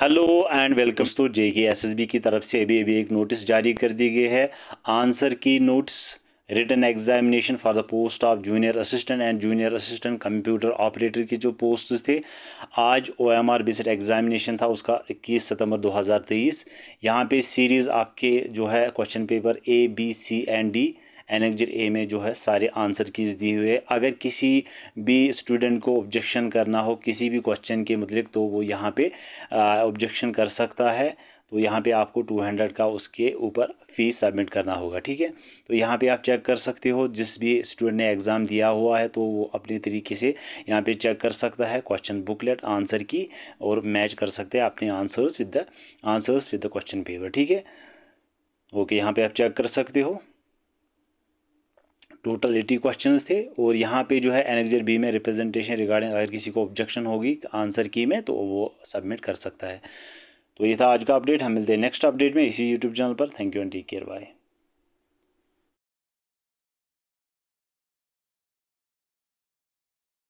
Hello and welcome तो जे K S S B की तरफ़ से अभी अभी एक नोटिस जारी कर दी गई है। Answer key notes return examination for the post of junior assistant and junior assistant computer operator की जो पोस्ट थे, आज O M R based examination था, उसका 21 सितंबर 2023 यहाँ पे सीरीज़ आपके जो है question paper A B C and D annexure A में जो है सारे आंसर कीज दी हुई है। अगर किसी भी स्टूडेंट को ऑब्जेक्शन करना हो, किसी भी क्वेश्चन के मतलब तो वो यहाँ पे ऑब्जेक्शन कर सकता है। तो यहाँ पे आपको टू हंड्रेड का उसके ऊपर फ़ीस सबमिट करना होगा, ठीक है? तो यहाँ पे आप चेक कर सकते हो, जिस भी स्टूडेंट ने एग्ज़ाम दिया हुआ है तो वो अपने तरीके से यहाँ पे चेक कर सकता है, क्वेश्चन बुकलेट, आंसर की, और मैच कर सकते हैं अपने answers with the, answers with the question paper, ठीक है? ओके, यहाँ पे आप चेक कर सकते हो। टोटल एटी क्वेश्चन थे और यहाँ पे जो है एनेक्जर बी में रिप्रेजेंटेशन रिगार्डिंग अगर किसी को ऑब्जेक्शन होगी आंसर की में तो वो सबमिट कर सकता है। तो ये था आज का अपडेट हम मिलते हैं नेक्स्ट अपडेट में इसी यूट्यूब चैनल पर। Thank you and take care bye